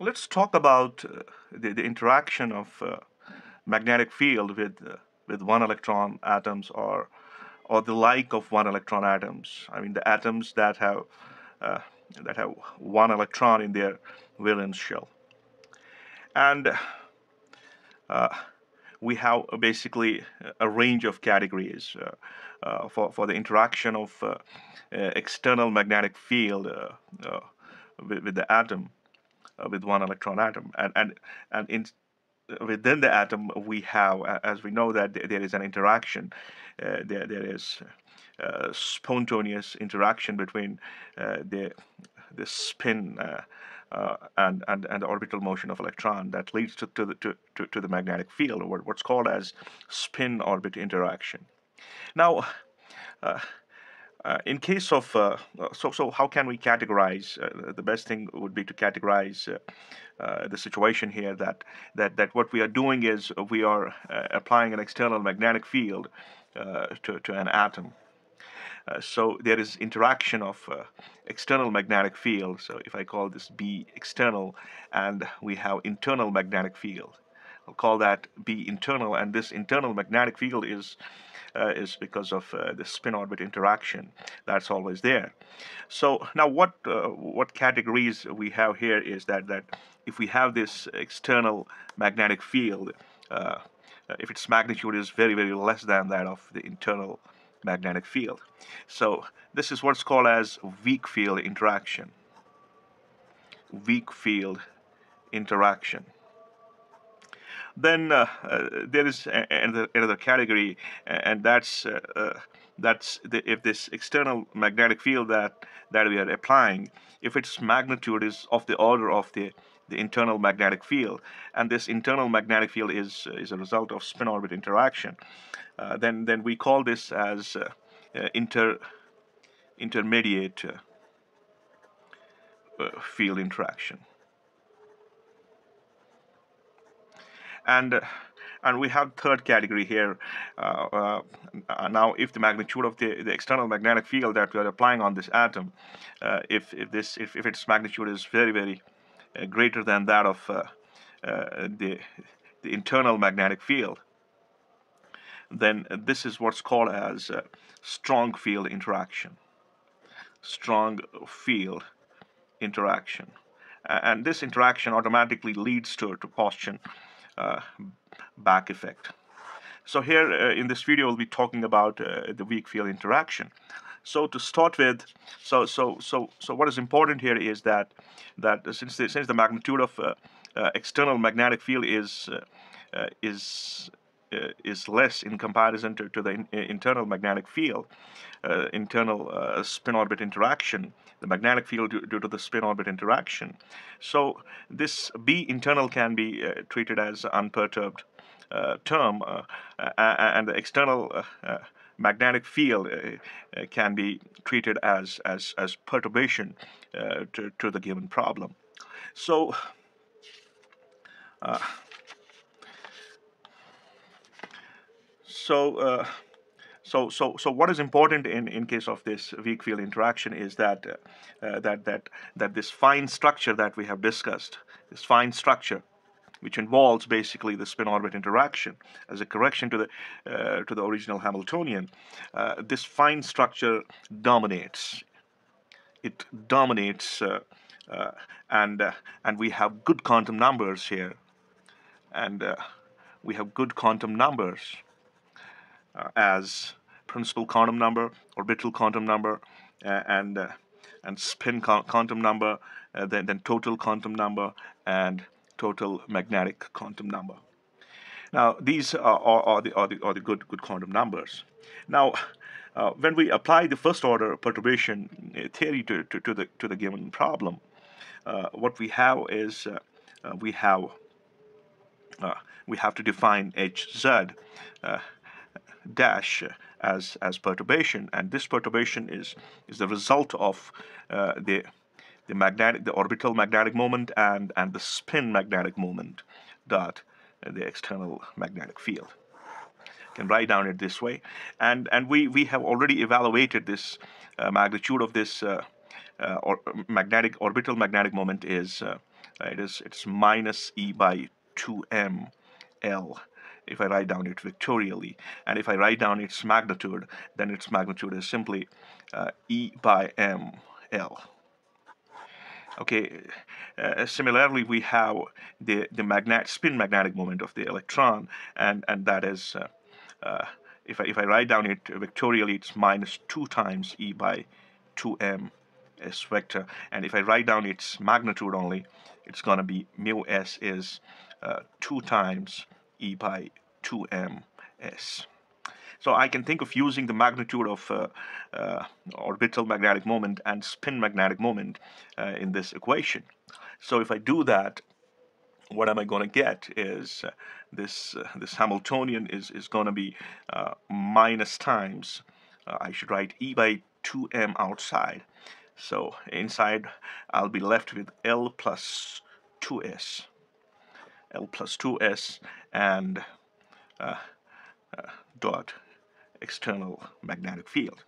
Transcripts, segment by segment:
let's talk about uh, the, the interaction of uh, magnetic field with uh, with one electron atoms or or the like of one electron atoms. I mean the atoms that have uh, that have one electron in their valence shell. And uh, we have basically a range of categories uh, for, for the interaction of external magnetic field with, with, the atom, with one electron atom. And, and, and in, within the atom, we have, as we know, that there is an interaction. Uh, there, there is uh, spontaneous interaction between uh, the the spin uh, and, and, and the orbital motion of electron that leads to, to, the, to, to, to the magnetic field, or what's called as spin-orbit interaction. Now, uh, uh, in case of uh, so so how can we categorize uh, the best thing would be to categorize uh, the situation here that that that what we are doing is we are applying an external magnetic field to, to an atom uh, so there is interaction of uh, external magnetic field. So if I call this B external and we have internal magnetic field, I'll call that B internal and this internal magnetic field is uh, is because of uh, the spin orbit interaction that's always there. So now what uh, what categories we have here is that that if we have this external magnetic field uh, if its magnitude is very very less than that of the internal magnetic field. So this is what's called as weak field interaction. Weak field interaction. Then uh, uh, there is another, another category, and that's uh, that's the, if this external magnetic field that that we are applying, if its magnitude is of the order of the the internal magnetic field, and this internal magnetic field is is a result of spin orbit interaction. Uh, then then we call this as uh, inter intermediate field interaction. And and we have third category here uh, uh, now if the magnitude of the, the external magnetic field that we are applying on this atom uh, if, if this if, if its magnitude is very very greater than that of the the internal magnetic field then this is what's called as strong field interaction. Strong field interaction. And this interaction automatically leads to, to uh, back effect. So here uh, in this video we'll be talking about uh, the weak field interaction. So to start with, so so so so what is important here is that that since the, since the magnitude of uh, uh, external magnetic field is uh, is uh, is less in comparison to, to the in, uh, internal magnetic field, uh, internal uh, spin orbit interaction, the magnetic field due, due, to the spin orbit interaction. So this B internal can be uh, treated as unperturbed uh, term, uh, and the external uh, uh, magnetic field can be treated as as as perturbation to to the given problem. So. so uh, so so so what is important in in case of this weak field interaction is that uh, uh, that that that this fine structure that we have discussed this fine structure which involves basically the spin orbit interaction as a correction to the uh, to the original Hamiltonian uh, this fine structure dominates. It dominates uh, and and we have good quantum numbers here. And we have good quantum numbers uh, as principal quantum number, orbital quantum number, uh, and uh, and spin quantum number, then then total quantum number, and total magnetic quantum number. Now these are, are, are, the, are, the, are the good good quantum numbers. Now uh, when we apply the first order perturbation theory to, to, to, the to the given problem, uh, what we have is uh, we have we have to define Hz dash as as perturbation, and this perturbation is is the result of uh, the the magnetic the orbital magnetic moment and and the spin magnetic moment dot uh, the external magnetic field can write down it this way. And and we we have already evaluated this uh, magnitude of this uh, uh or magnetic orbital magnetic moment is uh, it is it's minus e by 2m l if I write down it vectorially and if I write down its magnitude then its magnitude is simply uh, e by m l. Okay uh, similarly we have the the magnet spin magnetic moment of the electron and and that is uh, uh, if I, if I write down it vectorially it's minus 2 times e by 2m s vector. And if I write down its magnitude only it's going to be mu s is uh, 2 times e by 2m s. So I can think of using the magnitude of uh, uh, orbital magnetic moment and spin magnetic moment uh, in this equation. So if I do that what am I going to get is uh, this uh, this Hamiltonian is is going to be uh, minus times I should write e by 2m outside. So inside I'll be left with L plus 2s L plus 2s and uh, uh, dot external magnetic field.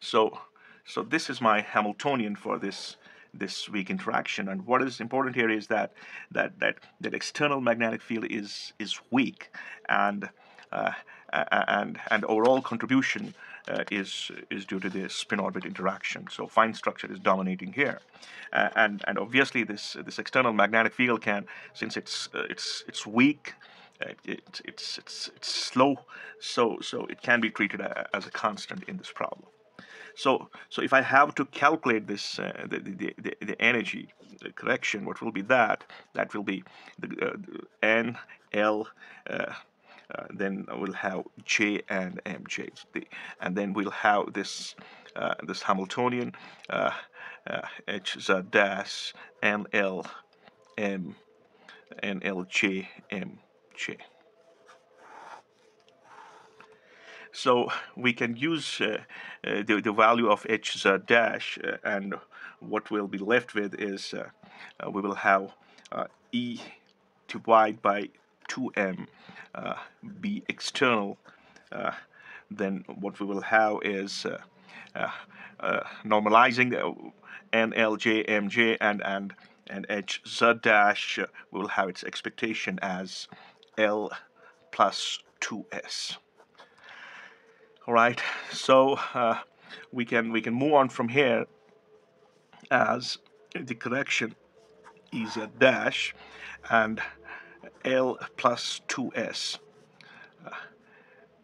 So so this is my Hamiltonian for this this weak interaction. And what is important here is that that that that external magnetic field is is weak and uh, and and overall contribution uh, is is due to the spin orbit interaction. So fine structure is dominating here, uh, and and obviously this this external magnetic field can, since it's uh, it's it's weak, uh, it, it's it's it's slow, so so it can be treated as a constant in this problem. So so if I have to calculate this uh, the, the, the the energy correction, what will be that? That will be the, uh, N L uh, then we'll have J and MJ, and then we'll have this uh, this Hamiltonian uh, H Z dash N L M N L J M J. So we can use uh, uh, the, the value of h z dash uh, and what we'll be left with is we will have e divided by 2m uh, be external, uh, then what we will have is uh, normalizing NLJ, MJ, and and and H Z dash will have its expectation as L plus 2s. All right, so uh, we can we can move on from here as the correction is a dash and L plus 2s. Uh,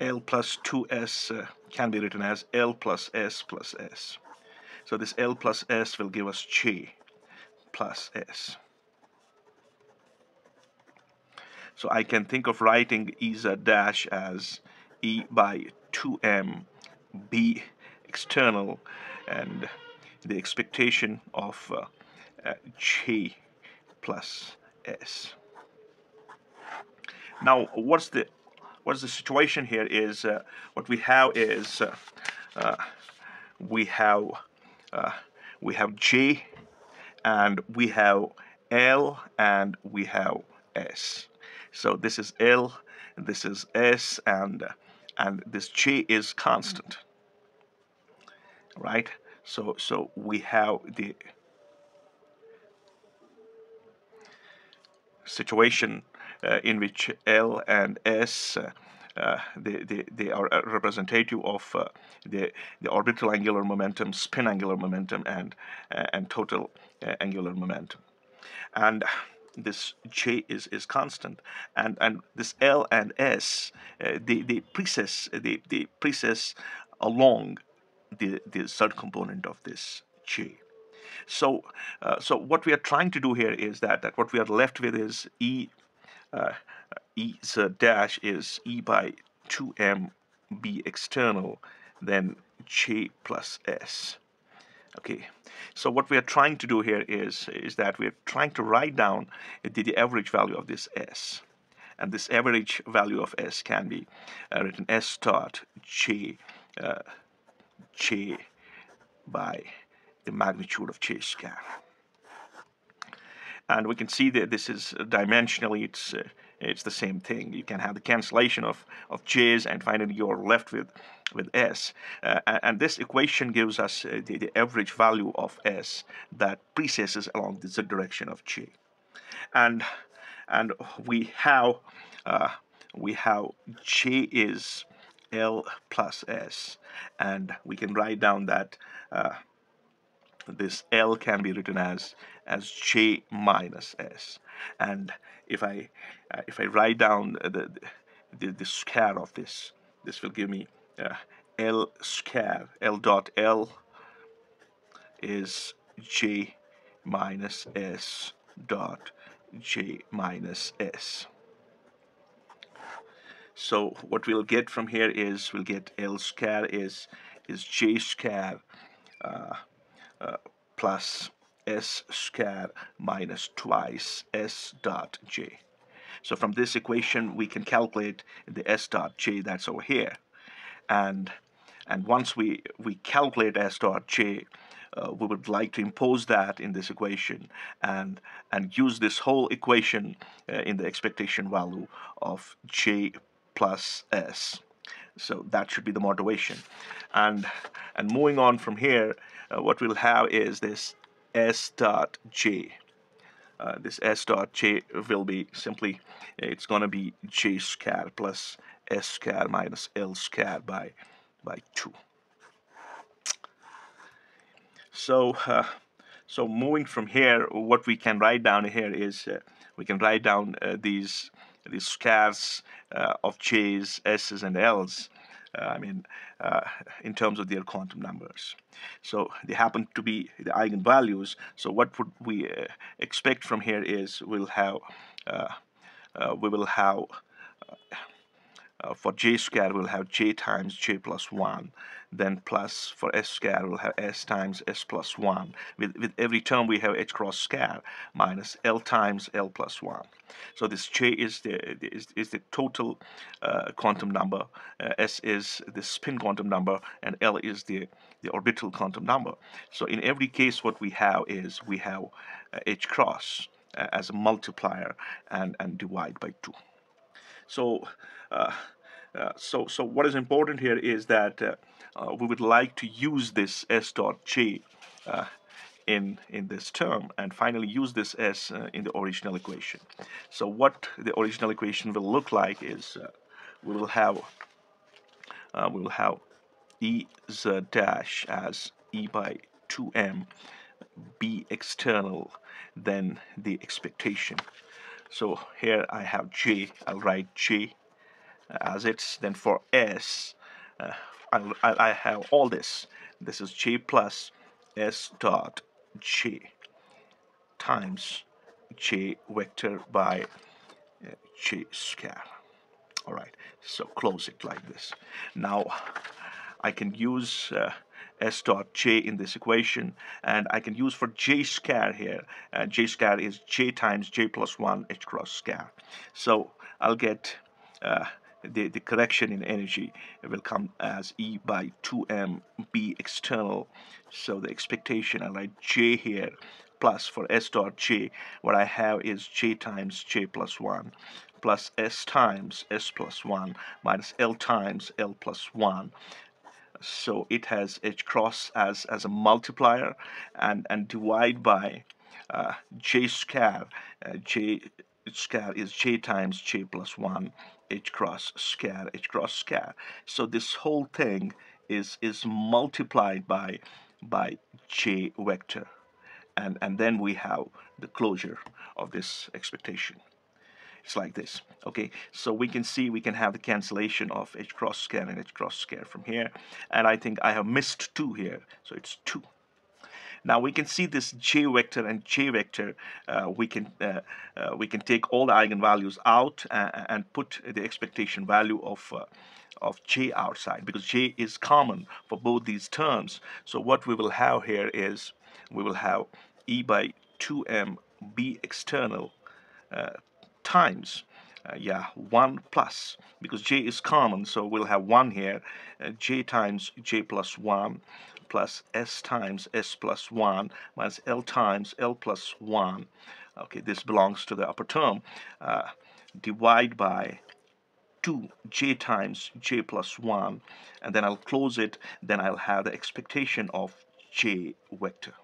L plus 2s uh, can be written as L plus S plus S. So this L plus S will give us J plus S. So I can think of writing Ez dash as E by 2m B external and the expectation of uh, uh, J plus S. Now, what's the what's the situation here is uh, what we have is uh, uh, we have uh, we have J and we have L and we have S. So this is L, this is S, and and this G is constant, right? So so we have the situation in which L and S uh, uh, they, they, they are representative of uh, the, the orbital angular momentum, spin angular momentum, and, uh, and total uh, angular momentum. And this J is, is constant, and, and this L and S, they, they precess, they, they precess along the, the component of this J. So, uh, so what we are trying to do here is that, that what we are left with is E uh, e z dash is e by 2m b external then j plus s. Okay so what we are trying to do here is is that we're trying to write down the, the average value of this s. And this average value of s can be uh, written s dot j uh, j by the magnitude of j scan and we can see that this is dimensionally it's uh, it's the same thing. You can have the cancellation of of j's and finally you're left with with s. Uh, and this equation gives us uh, the, the, average value of s that precesses along the z direction of j. And and we have uh, we have j is l plus s. And we can write down that uh, this l can be written as as j minus s and if I uh, if I write down the, the the square of this this will give me uh, l square l dot l is j minus s dot j minus s. So what we'll get from here is we'll get L square is is j square uh, plus s square minus twice s dot j. So from this equation we can calculate the s dot j that's over here. And and once we we calculate s dot j uh, we would like to impose that in this equation and and use this whole equation uh, in the expectation value of j plus s. So that should be the motivation and and moving on from here uh, what we'll have is this s dot j. Uh, this s dot j will be simply it's going to be j square plus s square minus l square by by 2 so uh, so moving from here what we can write down here is uh, we can write down uh, these these squares uh, of j's s's and l's Uh, I mean, uh, in terms of their quantum numbers. So they happen to be the eigenvalues. So what would we uh, expect from here is we'll have uh, we will have uh, for j square we'll have j times j plus 1 then plus for s square we'll have s times s plus 1 with, with every term we have h cross square minus l times l plus 1 so this j is the is, is the total uh, quantum number. Uh, s is the spin quantum number and l is the the orbital quantum number. So in every case what we have is we have uh, h cross uh, as a multiplier and and divide by 2 so, uh, so, so what is important here is that uh, uh we would like to use this s dot j uh, in in this term, and finally use this s uh, in the original equation. So, what the original equation will look like is we will have we will have e z dash as e by 2m b external then the expectation so here I have J I'll write J as it's then for S uh, I, I have all this. This is J plus S dot J times J vector by uh, J square. Alright so close it like this. Now I can use uh, s dot j in this equation and I can use for j square here. Uh, j square is j times j plus 1 h cross square. So I'll get uh, the, the correction in energy will come as E by 2m B external. So the expectation I write J here plus for S dot J what I have is J times J plus 1 plus S times S plus 1 minus L times L plus 1 so it has h cross as as a multiplier and and divide by uh, j square. Uh, j square is j times j plus 1 h cross square h cross square so this whole thing is is multiplied by by j vector. And and then we have the closure of this expectation. It's like this okay? So we can see we can have the cancellation of h cross square and h cross square from here. And I think I have missed 2 here. So it's 2 now we can see this j vector and j vector uh, we can uh, uh, we can take all the eigenvalues out and put the expectation value of of j outside because j is common for both these terms. So what we will have here is we will have e by 2m b external uh, times uh, yeah 1 plus because j is common so we'll have 1 here. Uh, j times j plus 1 plus s times s plus 1 minus l times l plus 1 okay this belongs to the upper term. Uh, divide by 2 j times j plus 1 and then I'll close it. Then I'll have the expectation of j vector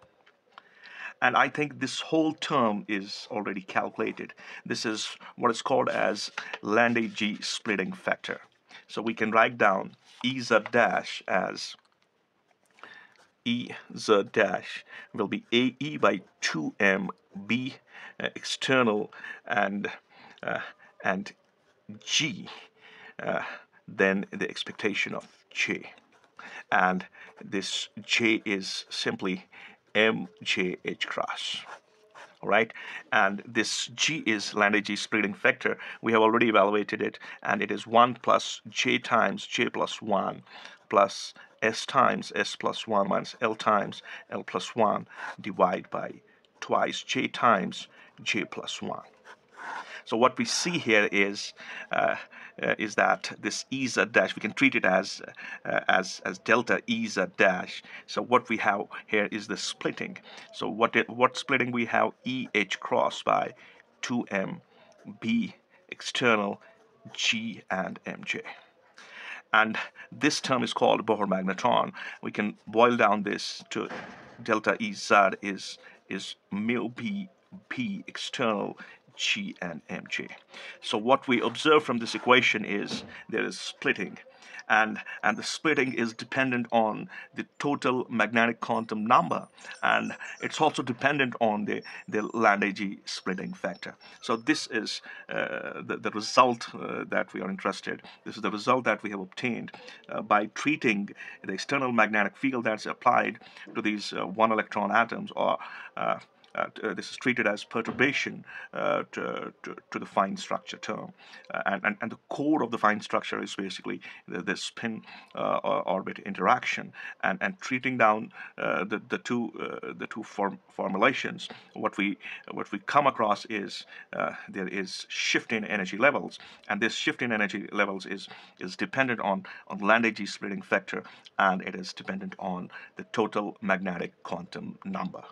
and I think this whole term is already calculated. This is what is called as Landé-G splitting factor. So we can write down E z dash as E z dash will be AE by 2M B uh, external and uh, and G uh, then the expectation of J and this J is simply MJH cross. All right and this G is Landé-G splitting factor. We have already evaluated it and it is 1 plus J times J plus 1 plus S times S plus 1 minus L times L plus 1 divided by twice J times J plus 1 so what we see here is uh, uh, is that this E z dash we can treat it as uh, as as delta E z dash. So what we have here is the splitting. So what it, what splitting we have E h cross by 2m b external g and mj. And this term is called Bohr magneton. We can boil down this to delta E z is is mu b p external G and mg. So what we observe from this equation is there is splitting and and the splitting is dependent on the total magnetic quantum number and it's also dependent on the the Landé-G splitting factor so this is uh, the, the result uh, that we are interested this is the result that we have obtained uh, by treating the external magnetic field that's applied to these uh, one electron atoms or uh, uh, uh, this is treated as perturbation uh, to, to, to, the fine structure term. and, and, and the core of the fine structure is basically the, the spin orbit interaction. And, and treating down the, the two, the two form, formulations, what we, what we come across is there is shift in energy levels. And this shift in energy levels is, is dependent on, on Landé-G splitting factor and it is dependent on the total magnetic quantum number.